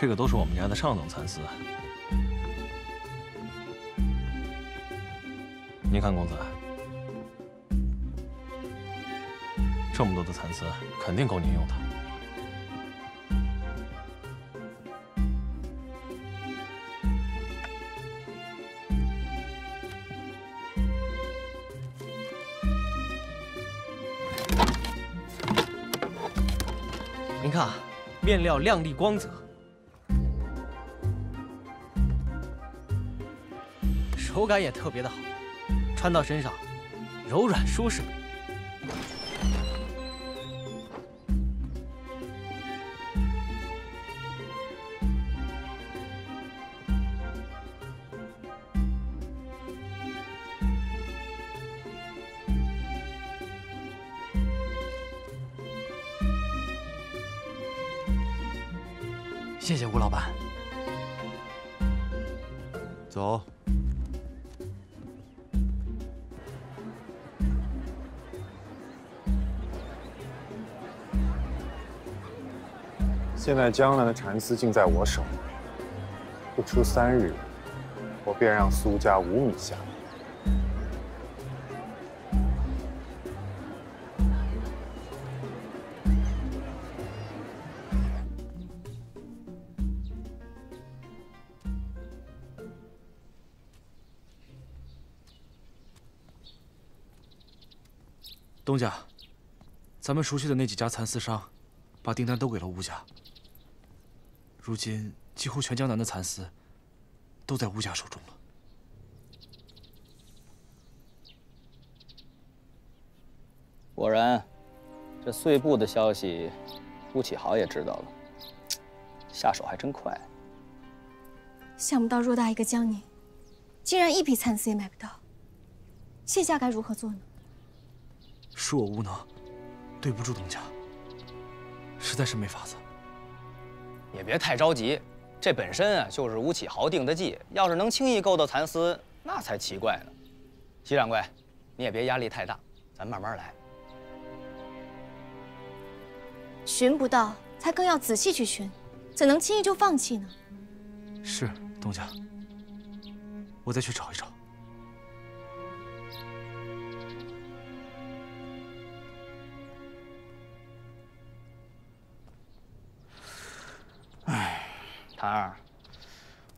这个都是我们家的上等蚕丝。您看，公子，这么多的蚕丝，肯定够您用的。您看，面料亮丽光泽，手感也特别的好，穿到身上柔软舒适。谢谢吴老板。走。现在江南的蚕丝尽在我手，不出三日，我便让苏家五米下。东家，咱们熟悉的那几家蚕丝商，把订单都给了吴家。如今几乎全江南的蚕丝，都在吴家手中了。果然，这碎布的消息，吴启豪也知道了，下手还真快。想不到偌大一个江宁，竟然一匹蚕丝也买不到。谢家该如何做呢？恕我无能，对不住东家，实在是没法子。也别太着急，这本身啊就是吴启豪定的计，要是能轻易购到蚕丝，那才奇怪呢。席掌柜，你也别压力太大，咱慢慢来。寻不到，才更要仔细去寻，怎能轻易就放弃呢？是东家，我再去找一找。哎，谭二，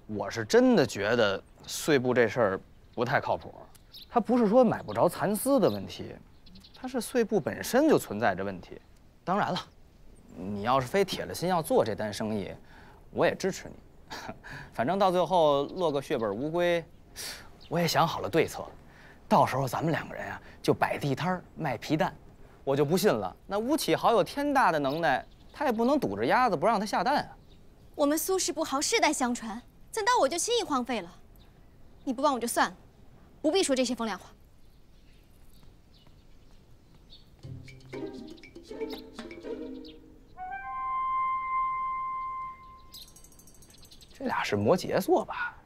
我是真的觉得碎布这事儿不太靠谱。它不是说买不着蚕丝的问题，它是碎布本身就存在着问题。当然了，你要是非铁了心要做这单生意，我也支持你。反正到最后落个血本无归，我也想好了对策。到时候咱们两个人啊，就摆地摊卖皮蛋。我就不信了，那吴启豪有天大的能耐，他也不能堵着鸭子不让他下蛋啊。我们苏氏布豪世代相传，怎到我就轻易荒废了？你不帮我就算了，不必说这些风凉话。这俩是摩羯座吧？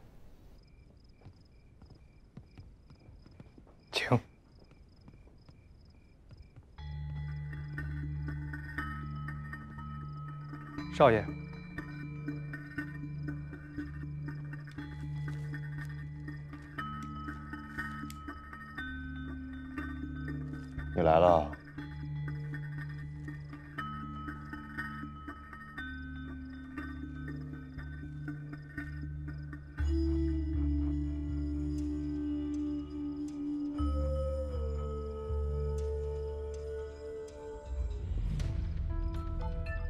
请。少爷，你来了。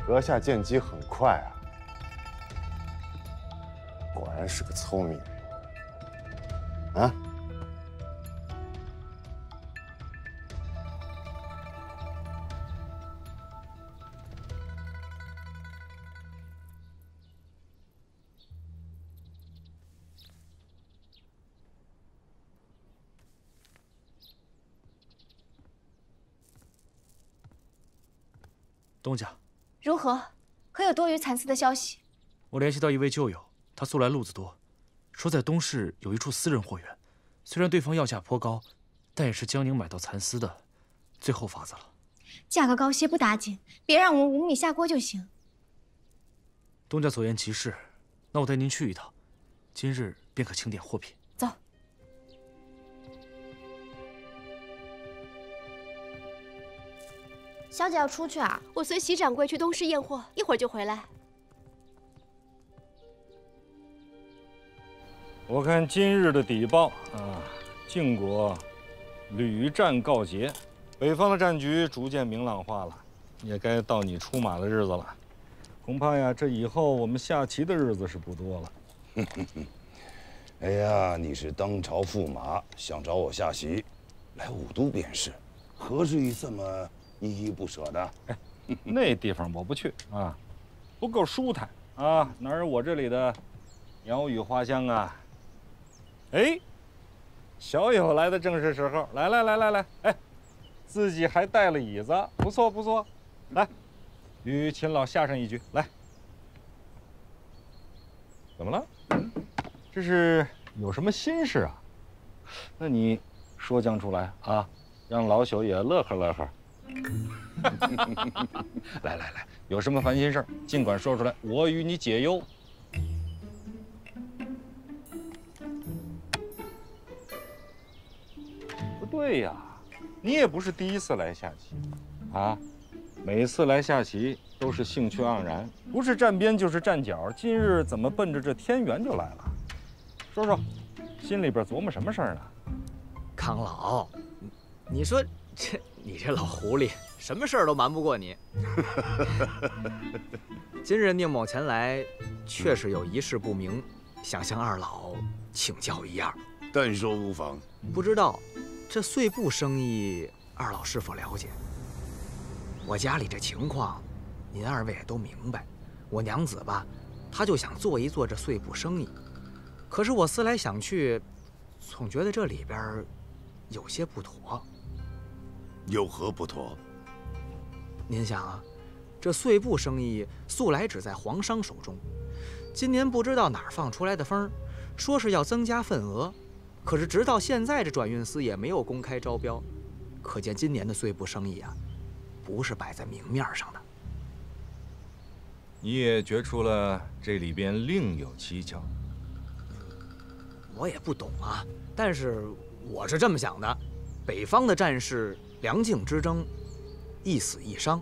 阁下见机很快啊，果然是个聪明人啊！东家，如何？可有多余蚕丝的消息？我联系到一位旧友，他素来路子多，说在东市有一处私人货源，虽然对方要价颇高，但也是江宁买到蚕丝的最后法子了。价格高些不打紧，别让我们无米下锅就行。东家所言极是，那我带您去一趟，今日便可清点货品。小姐要出去啊？我随席掌柜去东市验货，一会儿就回来。我看今日的底报啊，晋国屡战告捷，北方的战局逐渐明朗化了，也该到你出马的日子了。恐怕呀，这以后我们下棋的日子是不多了。哎呀，你是当朝驸马，想找我下棋，来武都便是，何至于这么依依不舍的？哎，那地方我不去啊，不够舒坦啊，哪有我这里的鸟语花香啊？哎，小友来的正是时候，来来来来来，哎，自己还带了椅子，不错不错，来，与秦老下上一局，来。怎么了？这是有什么心事啊？那你说将出来啊，让老朽也乐呵乐呵。来来来，有什么烦心事尽管说出来，我与你解忧。不对呀，你也不是第一次来下棋，啊，每次来下棋都是兴趣盎然，不是站边就是站角。今日怎么奔着这天元就来了？说说，心里边琢磨什么事儿呢？康老，你说这你这老狐狸，什么事儿都瞒不过你。今日宁某前来，确实有一事不明，想向二老请教一二。但说无妨。不知道这碎布生意，二老是否了解？我家里这情况，您二位也都明白。我娘子吧，她就想做一做这碎布生意，可是我思来想去，总觉得这里边有些不妥。有何不妥？您想啊，这碎布生意素来只在皇商手中，今年不知道哪儿放出来的风，说是要增加份额，可是直到现在这转运司也没有公开招标，可见今年的碎布生意啊，不是摆在明面上的。你也觉出了这里边另有蹊跷。我也不懂啊，但是我是这么想的：北方的战事梁境之争，一死一伤，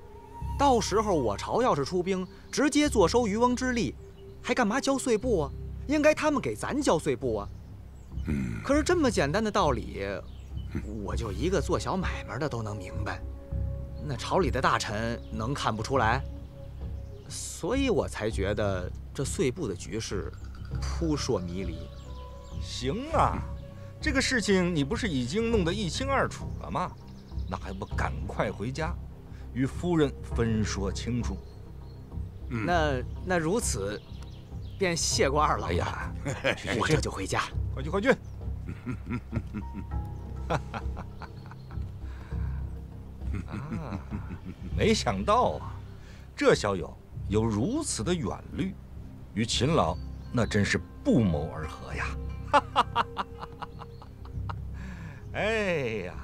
到时候我朝要是出兵，直接坐收渔翁之利，还干嘛交碎布啊？应该他们给咱交碎布啊。嗯。可是这么简单的道理，我就一个做小买卖的都能明白，那朝里的大臣能看不出来？所以我才觉得这碎布的局势扑朔迷离。行啊，这个事情你不是已经弄得一清二楚了吗？那还不赶快回家，与夫人分说清楚。那那如此，便谢过二老。哎呀，我这就回家。快 去快去！啊，没想到啊，这小友有如此的远虑，与秦老那真是不谋而合呀！哎呀！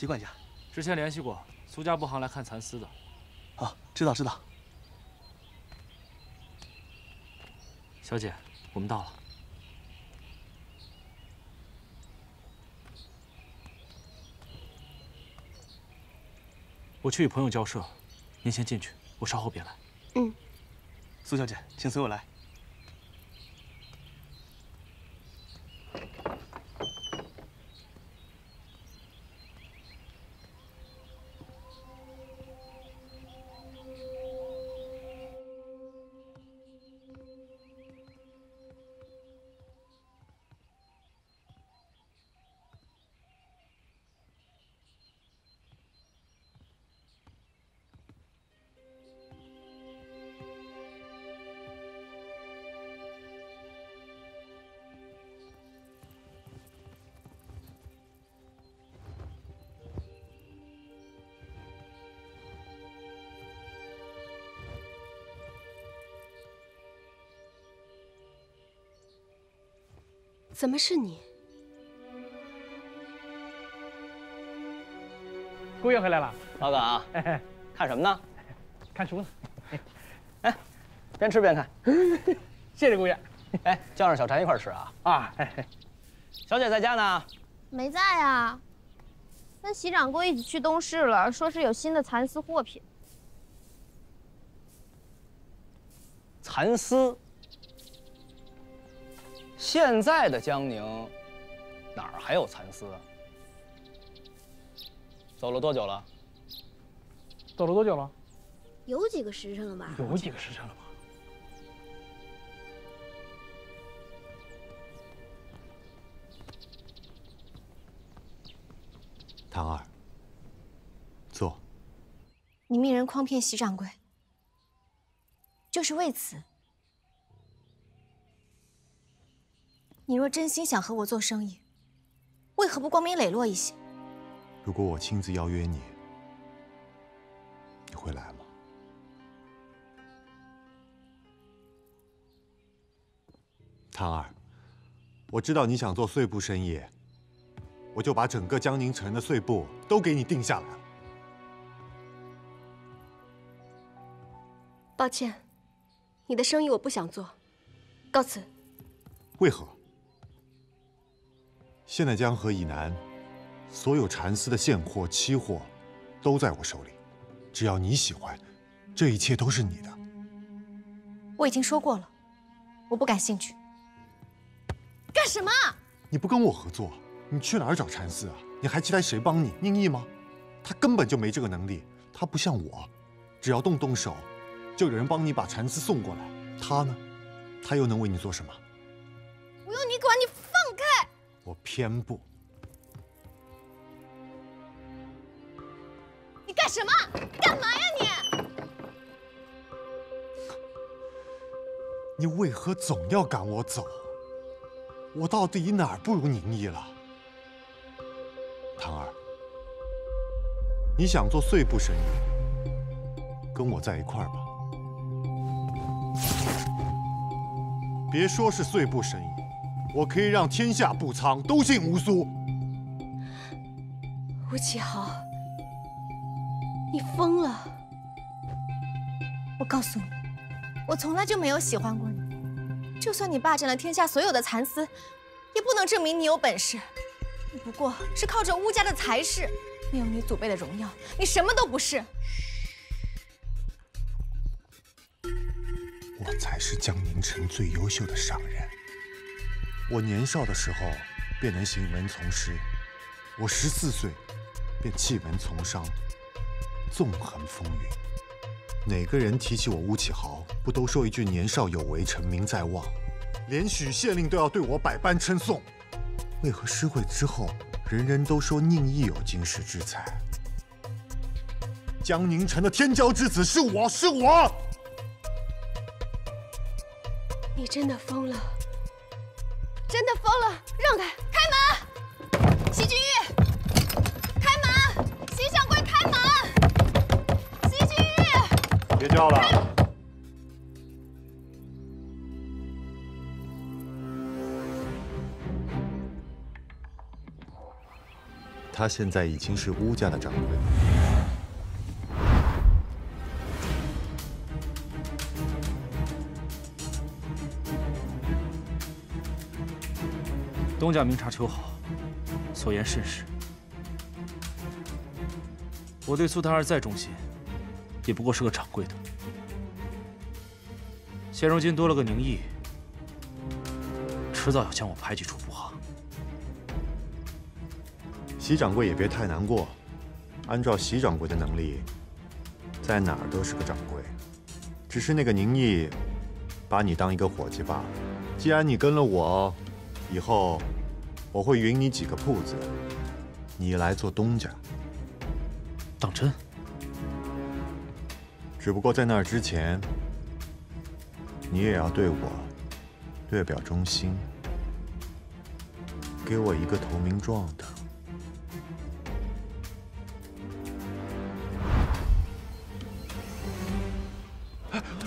席管家，之前联系过苏家布行来看蚕丝的。啊，知道知道。小姐，我们到了。我去与朋友交涉，您先进去，我稍后便来。嗯。苏小姐，请随我来。怎么是你？姑爷回来了，老岗，看什么呢？看书呢。哎，边吃边看。谢谢姑爷。哎，叫上小婵一块吃啊。啊，小姐在家呢。没在啊，跟席掌柜一起去东市了，说是有新的蚕丝货品。蚕丝。现在的江宁哪儿还有蚕丝？走了多久了？走了多久了？有几个时辰了吧？有几个时辰了吧？唐二，坐。你命人诓骗席掌柜，就是为此。你若真心想和我做生意，为何不光明磊落一些？如果我亲自邀约你，你会来吗？唐儿，我知道你想做碎布生意，我就把整个江宁城的碎布都给你定下来了。抱歉，你的生意我不想做，告辞。为何？现在江河以南，所有蚕丝的现货、期货，都在我手里。只要你喜欢，这一切都是你的。我已经说过了，我不感兴趣。干什么？你不跟我合作，你去哪儿找蚕丝啊？你还期待谁帮你？宁毅吗？他根本就没这个能力。他不像我，只要动动手，就有人帮你把蚕丝送过来。他呢？他又能为你做什么？不用你管，你！我偏不。你干什么？干嘛呀你？你为何总要赶我走？我到底哪儿不如宁毅了？唐儿，你想做碎布神医，跟我在一块儿吧。别说是碎布生意，我可以让天下布仓都信乌苏。吴启豪，你疯了！我告诉你，我从来就没有喜欢过你。就算你霸占了天下所有的蚕丝，也不能证明你有本事。你不过是靠着乌家的财势，没有你祖辈的荣耀，你什么都不是。我才是江宁城最优秀的商人。我年少的时候便能行文从诗，我十四岁便弃文从商，纵横风云。哪个人提起我吴启豪，不都说一句“年少有为，成名在望”？连许县令都要对我百般称颂。为何诗会之后，人人都说宁毅有经世之才？江宁城的天骄之子是我，是我！你真的疯了！真的疯了！让开，开门！席君玉，开门！席掌柜，开门！席君玉，别叫了。他现在已经是乌家的掌柜。东家明察秋毫，所言甚是。我对苏檀儿再忠心，也不过是个掌柜的。现如今多了个宁毅，迟早要将我排挤出布行。席掌柜也别太难过，按照席掌柜的能力，在哪儿都是个掌柜。只是那个宁毅，把你当一个伙计罢了。既然你跟了我，以后我会允你几个铺子，你来做东家。当真？只不过在那之前，你也要对我略表忠心，给我一个投名状的。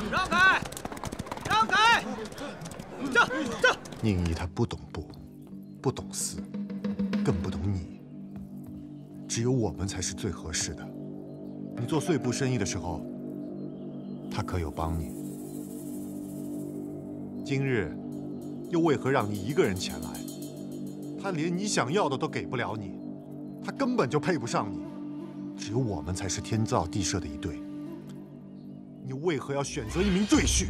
让开！让开！这这，宁毅他不懂布，不懂丝，更不懂你。只有我们才是最合适的。你做碎布生意的时候，他可有帮你？今日又为何让你一个人前来？他连你想要的都给不了你，他根本就配不上你。只有我们才是天造地设的一对。你为何要选择一名赘婿？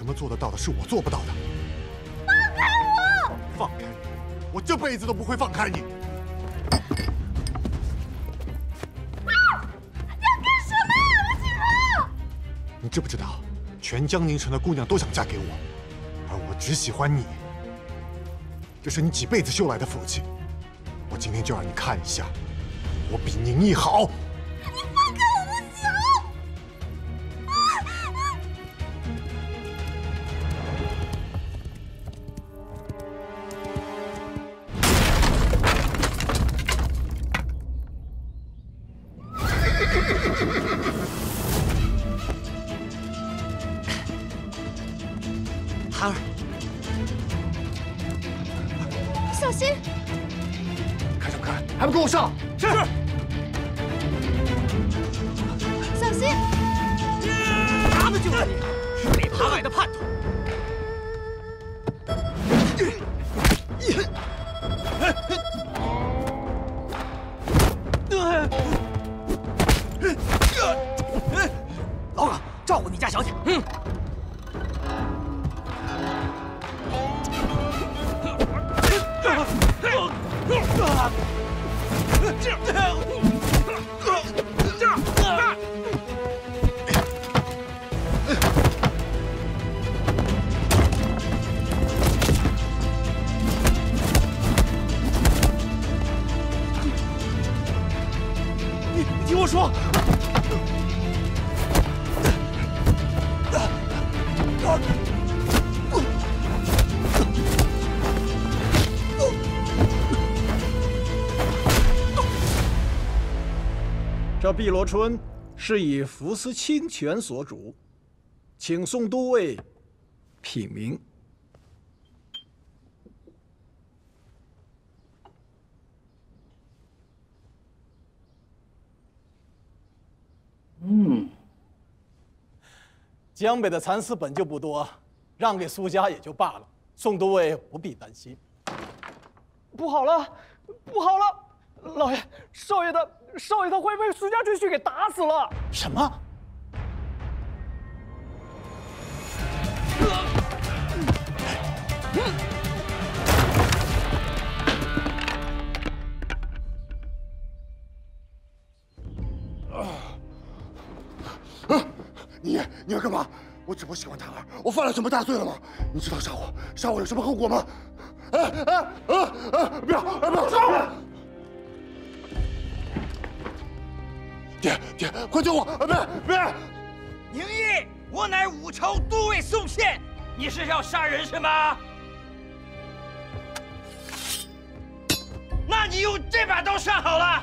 什么做得到的，是我做不到的。放开我！放开你！我这辈子都不会放开你！啊！你要干什么，吴启峰？你知不知道，全江宁城的姑娘都想嫁给我，而我只喜欢你。这是你几辈子修来的福气。我今天就让你看一下，我比宁毅好。路？上！碧螺春是以福司清泉所煮，请宋都尉品茗。嗯，江北的蚕丝本就不多，让给苏家也就罢了，宋都尉不必担心。不好了，不好了！老爷，少爷的少爷他快被苏家赘婿给打死了！什么？你你要干嘛？我只不过喜欢谭儿，我犯了什么大罪了吗？你知道杀我杀我有什么后果吗？哎哎啊啊！不要不要杀我！爹爹，快救我！啊别别！宁毅，我乃武朝都尉宋宪，你是要杀人是吗？那你用这把刀杀好了，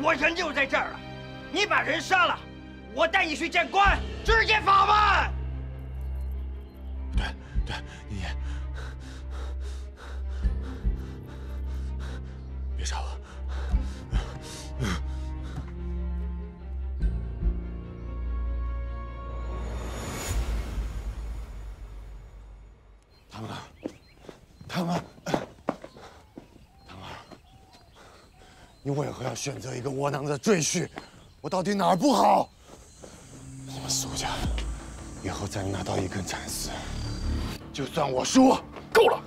我人就在这儿了。你把人杀了，我带你去见官，直接法办。对对，你别你为何要选择一个窝囊的赘婿？我到底哪儿不好？你们苏家以后再拿到一根蚕丝，就算我输。够了！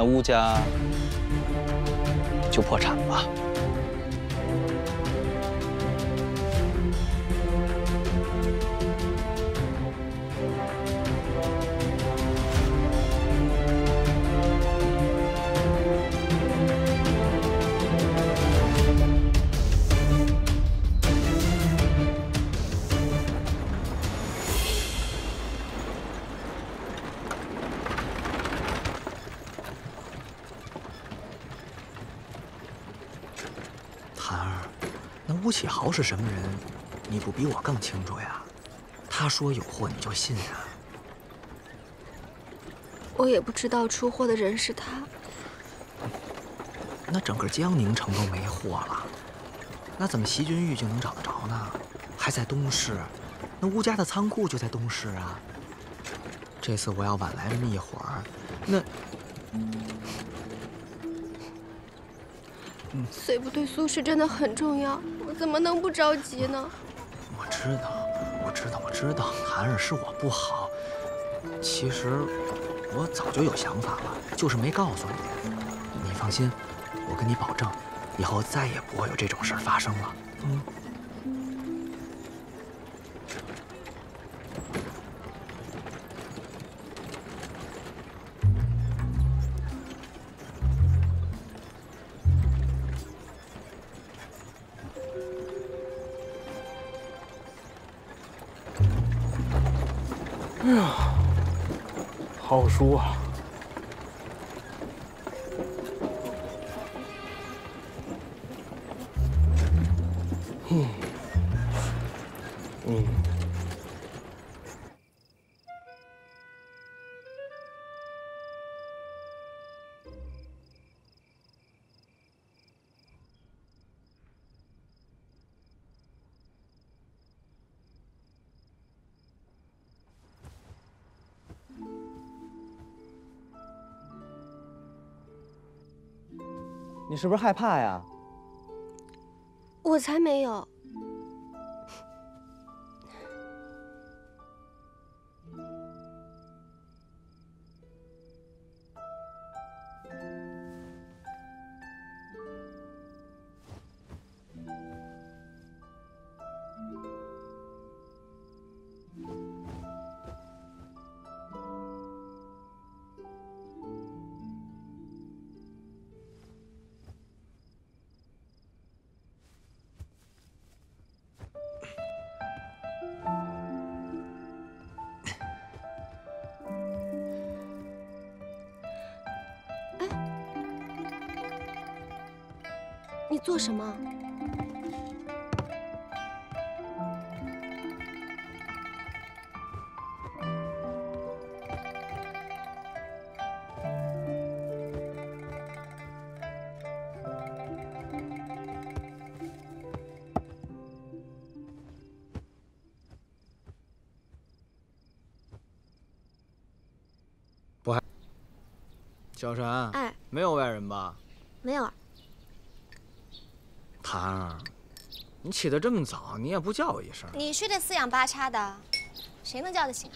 那乌家就破产吧。吴启豪是什么人，你不比我更清楚呀？他说有货你就信啊？我也不知道出货的人是他。那整个江宁城都没货了，那怎么席君玉就能找得着呢？还在东市，那乌家的仓库就在东市啊。这次我要晚来这么一会儿，那……岁部对苏氏真的很重要，我怎么能不着急呢？我知道，我知道，我知道，涵儿是我不好。其实我早就有想法了，就是没告诉你。你放心，我跟你保证，以后再也不会有这种事发生了。嗯。书啊！你是不是害怕呀？我才没有。做什么？不还，小陈，哎，没有外人吧？没有。檀儿，你起得这么早，你也不叫我一声。你睡得四仰八叉的，谁能叫得醒啊？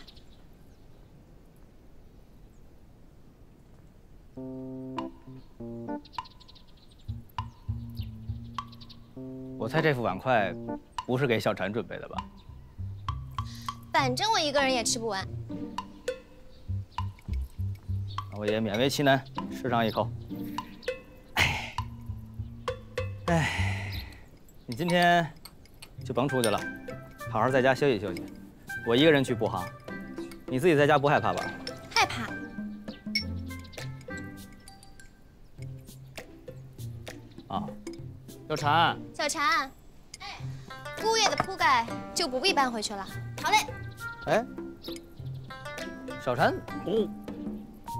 我猜这副碗筷不是给小婵准备的吧？反正我一个人也吃不完。我也勉为其难吃上一口。哎，哎，你今天就甭出去了，好好在家休息休息。我一个人去布行，你自己在家不害怕吧？害怕。啊，小婵，小婵，姑爷的铺盖就不必搬回去了。好嘞。哎，小婵，哦。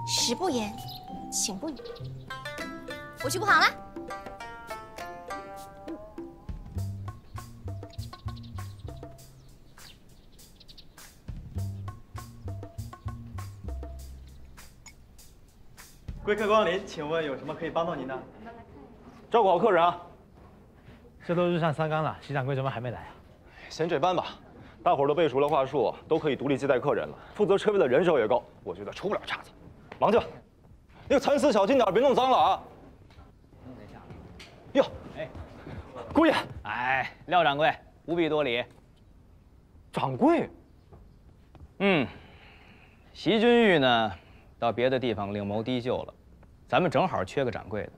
食不言，寝不语。我去布行了。贵客光临，请问有什么可以帮到您的？照顾好客人啊！这都日上三竿了，席掌柜怎么还没来啊？先这班吧，大伙儿都背熟了话术，都可以独立接待客人了。负责车位的人手也够，我觉得出不了岔子。忙去吧，那个蚕丝小心点，别弄脏了啊！哟，哎，姑爷，哎，廖掌柜，不必多礼。掌柜，嗯，席君玉呢，到别的地方另谋低就了，咱们正好缺个掌柜的。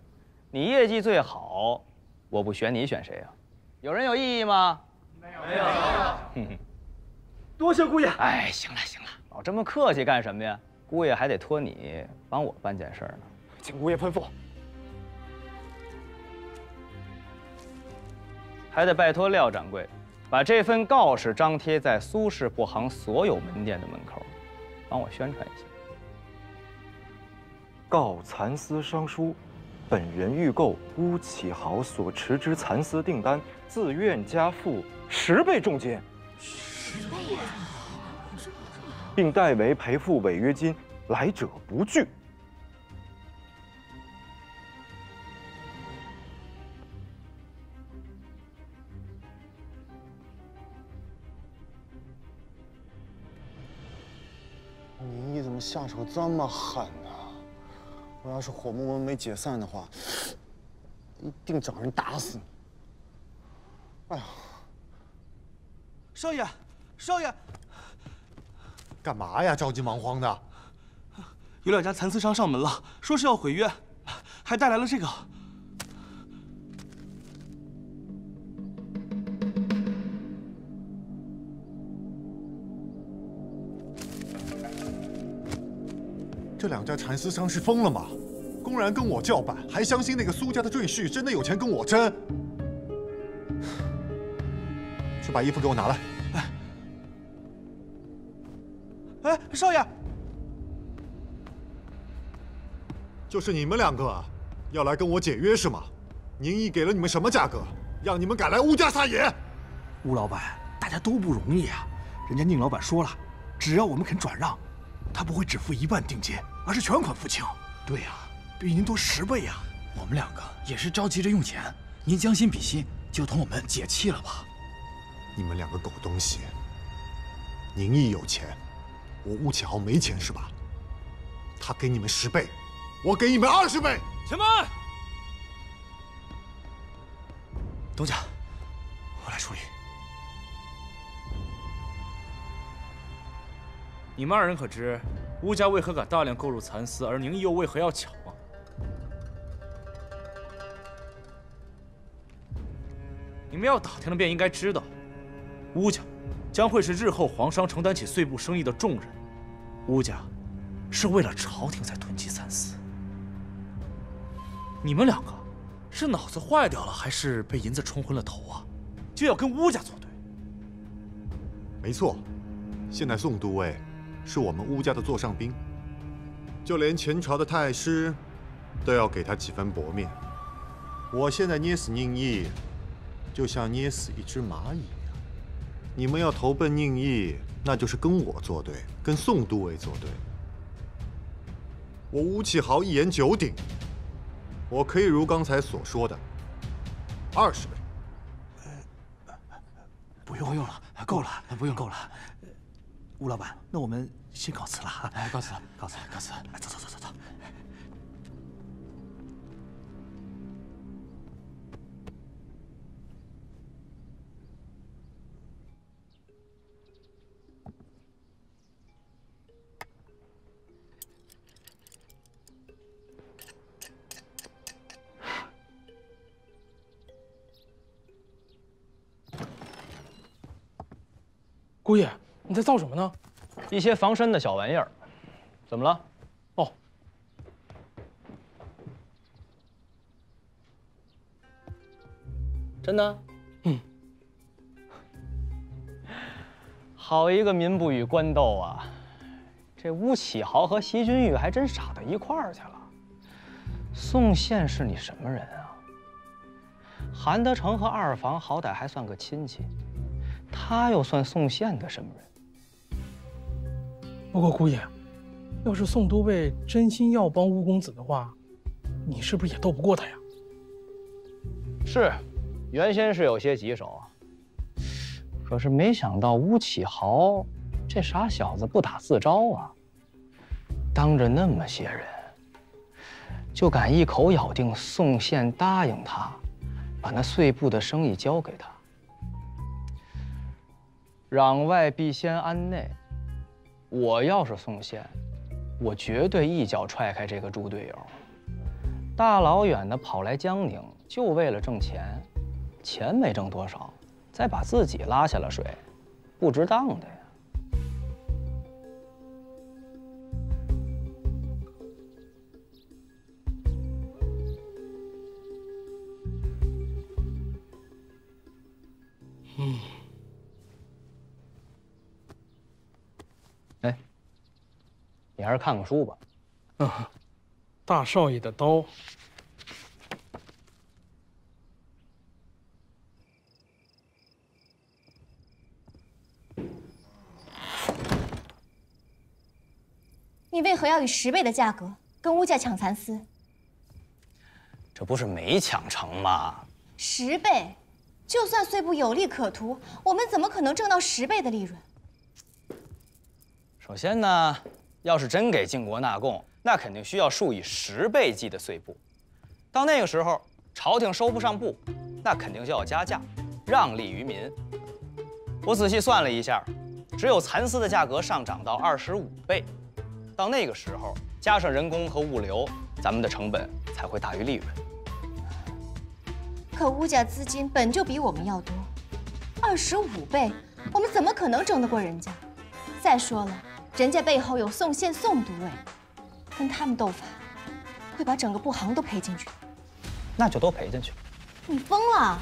你业绩最好，我不选你选谁啊？有人有异议吗？没有，没有。哼哼，多谢姑爷。哎，行了行了，老这么客气干什么呀？姑爷还得托你帮我办件事呢，请姑爷吩咐。还得拜托廖掌柜，把这份告示张贴在苏氏布行所有门店的门口，帮我宣传一下。告蚕丝商书，本人预购乌启豪所持之蚕丝订单，自愿加付十倍重金，十倍啊！并代为赔付违约金，来者不拒。你怎么下手这么狠？我要是火木门没解散的话，一定找人打死你！哎呀，少爷，少爷，干嘛呀？着急忙慌的。有两家蚕丝商上门了，说是要毁约，还带来了这个。这两家蚕丝商是疯了吗？公然跟我叫板，还相信那个苏家的赘婿真的有钱跟我争？去把衣服给我拿来！哎，哎少爷，就是你们两个要来跟我解约是吗？宁毅给了你们什么价格，让你们敢来乌家撒野？吴老板，大家都不容易啊！人家宁老板说了，只要我们肯转让，他不会只付一半定金，而是全款付清。对呀、比您多十倍呀！我们两个也是着急着用钱，您将心比心，就同我们解气了吧。你们两个狗东西！宁毅有钱，我吴启豪没钱是吧？他给你们十倍，我给你们二十倍。且慢！东家，我来处理。你们二人可知乌家为何敢大量购入蚕丝，而宁毅又为何要抢吗？你们要打听的便应该知道，乌家将会是日后皇商承担起碎布生意的重任。乌家是为了朝廷才囤积蚕丝。你们两个是脑子坏掉了，还是被银子冲昏了头啊？就要跟乌家作对？没错，现在宋都尉是我们乌家的座上宾，就连前朝的太师都要给他几分薄面。我现在捏死宁毅，就像捏死一只蚂蚁一样。你们要投奔宁毅，那就是跟我作对，跟宋都尉作对。我吴启豪一言九鼎，我可以如刚才所说的，二十倍。不用不用了，够了，不用够了。吴老板，那我们先告辞了啊！哎，告辞，告辞，告辞。来，走走走走走。姑爷，你在造什么呢？一些防身的小玩意儿。怎么了？哦，真的？嗯。好一个民不与官斗啊！这吴启豪和席君玉还真傻到一块儿去了。宋宪是你什么人啊？韩德成和二房好歹还算个亲戚，他又算宋宪的什么人？不过姑爷，要是宋都尉真心要帮吴公子的话，你是不是也斗不过他呀？是，原先是有些棘手啊。可是没想到吴启豪这傻小子不打自招啊，当着那么些人，就敢一口咬定宋宪答应他，把那碎布的生意交给他。攘外必先安内。我要是宋宪，我绝对一脚踹开这个猪队友。大老远的跑来江宁，就为了挣钱，钱没挣多少，再把自己拉下了水，不值当的还是看看书吧。啊，大少爷的刀。你为何要以十倍的价格跟乌家抢蚕丝？这不是没抢成吗？十倍，就算碎布有利可图，我们怎么可能挣到十倍的利润？首先呢，要是真给晋国纳贡，那肯定需要数以十倍计的碎布。到那个时候，朝廷收不上布，那肯定就要加价，让利于民。我仔细算了一下，只有蚕丝的价格上涨到二十五倍，到那个时候，加上人工和物流，咱们的成本才会大于利润。可乌家资金本就比我们要多，二十五倍，我们怎么可能争得过人家？再说了，人家背后有宋宪、宋都尉，跟他们斗法，会把整个布行都赔进去。那就都赔进去。你疯了！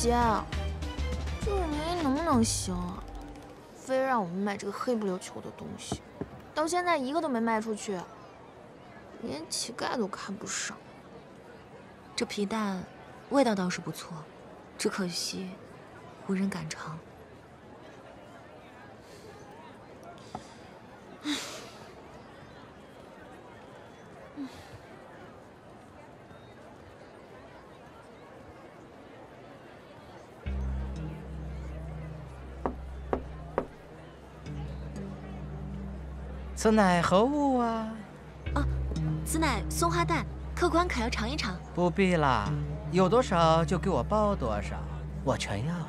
姐姐，这个名义能不能行啊？非让我们卖这个黑不溜秋的东西，到现在一个都没卖出去，连乞丐都看不上。这皮蛋味道倒是不错，只可惜无人敢尝。此乃何物啊？哦此乃松花蛋，客官可要尝一尝？不必啦，有多少就给我包多少，我全要了。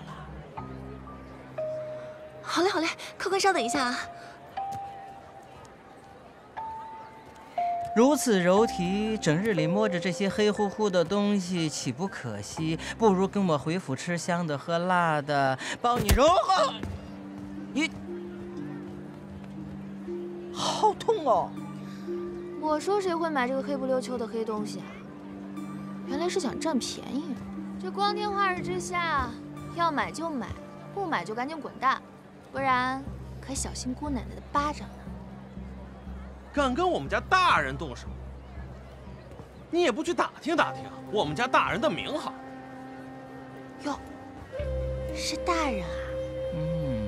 好嘞，好嘞，客官稍等一下啊。如此柔提，整日里摸着这些黑乎乎的东西，岂不可惜？不如跟我回府吃香的喝辣的，包你如何？你好痛哦！我说谁会买这个黑不溜秋的黑东西啊？原来是想占便宜。这光天化日之下，要买就买，不买就赶紧滚蛋，不然可小心姑奶奶的巴掌呢。敢跟我们家大人动手，你也不去打听打听我们家大人的名号？哟，是大人啊！嗯，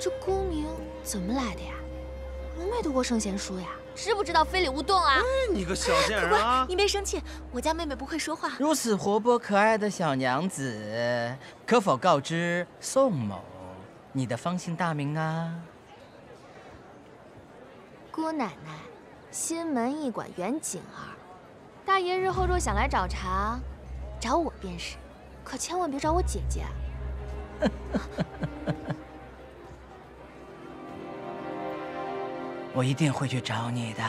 这功名怎么来的呀？我没读过圣贤书呀，知不知道非礼勿动啊？哎你个小贱人啊官，！你别生气，我家妹妹不会说话。如此活泼可爱的小娘子，可否告知宋某你的芳姓大名啊？姑奶奶，新门驿馆袁锦儿，大爷日后若想来找茬，找我便是，可千万别找我姐姐。我一定会去找你的。